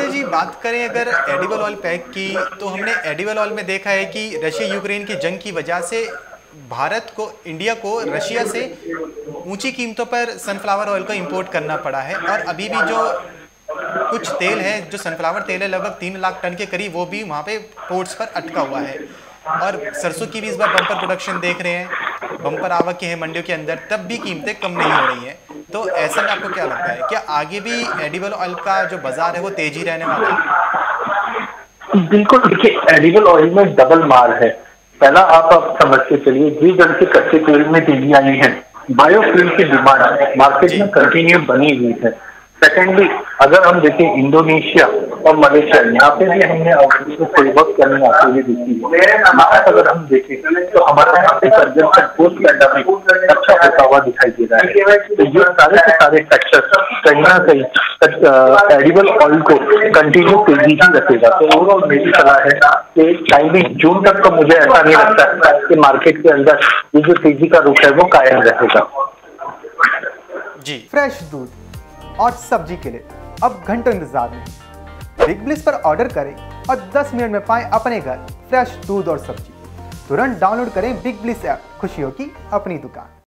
Sir जी, बात करें अगर एडिबल ऑयल पैक की तो हमने एडिबल ऑयल में देखा है कि रशिया यूक्रेन की जंग की वजह से भारत को, इंडिया को रशिया से ऊँची कीमतों पर सनफ्लावर ऑयल को इंपोर्ट करना पड़ा है। और अभी भी जो कुछ तेल है, जो सनफ्लावर तेल है, लगभग तीन लाख टन के करीब, वो भी वहाँ पे पोर्ट्स पर अटका हुआ है। और सरसों की भी इस बार बम्पर प्रोडक्शन देख रहे हैं। बम्पर आवक के हैं मंडियों के अंदर, तब भी कीमतें कम नहीं हो रही हैं। तो ऐसे में आपको क्या लगता है? क्या आगे भी एडिबल ऑयल का जो बाज़ार है वो तेज़ी रहने वाला है? बिल्कुल देखिए एडिबल ऑयल में डबल मार है। पहला आप अब समझ के चलिए जिस जन से कच्चे तेल में तेज़ी आई है बायोफ्यूल की डिमांड मार्केट में कंटिन्यू बनी हुई है। सेकेंडली अगर हम देखें इंडोनेशिया और मलेशिया यहाँ पे भी हमने को बहुत कमी आती देखी है। अगर हम देखें तो हमारे यहाँ पे कंजम्पशन पोस्ट पैंडेमिक हुआ दिखाई दे रहा है। तो ये सारे के सारे फैक्टर्स कहीं ना कहीं एडिबल ऑयल को कंटिन्यू तेज़ी ही रखेगा। तो ओवरऑल मेरी सलाह है कि टाइमिंग जून तक तो मुझे ऐसा नहीं लगता कि मार्केट के अंदर ये जो तेज़ी का रुख है वो कायम रहेगा। जी। फ्रेश दूध और सब्ज़ी के लिए अब घंटों इंतज़ार में। बिग ब्लिस पर ऑर्डर करें और 10 मिनट में पाएँ अपने घर फ्रेश दूध और सब्ज़ी। तुरंत डाउनलोड करें बिग ब्लिस ऐप खुशियों की अपनी दुकान।